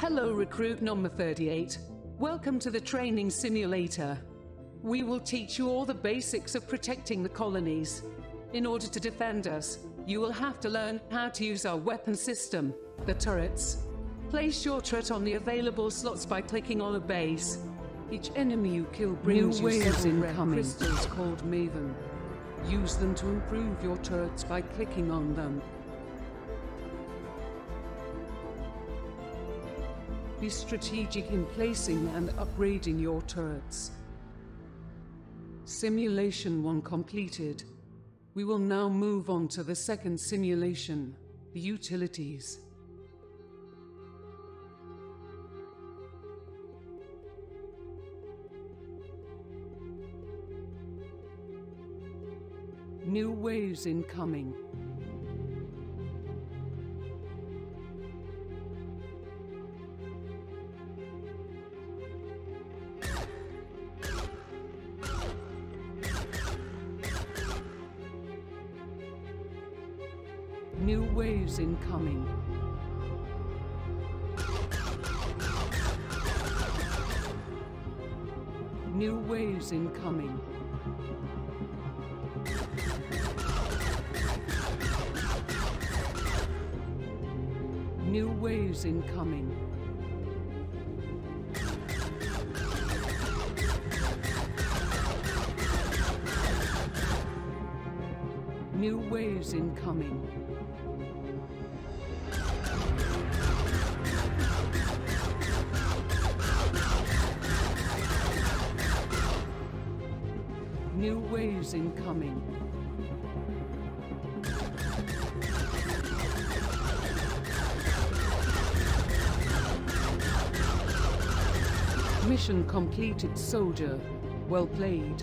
Hello, recruit number 38. Welcome to the training simulator. We will teach you all the basics of protecting the colonies. In order to defend us, you will have to learn how to use our weapon system, the turrets. Place your turret on the available slots by clicking on a base. Each enemy you kill brings New you waves several incoming. crystals called Maven. Use them to improve your turrets by clicking on them. Be strategic in placing and upgrading your turrets. Simulation 1 completed. We will now move on to the second simulation, the utilities. New waves incoming. New waves incoming. New waves incoming. New waves incoming. New waves incoming. New waves incoming. Mission completed, soldier. Well played.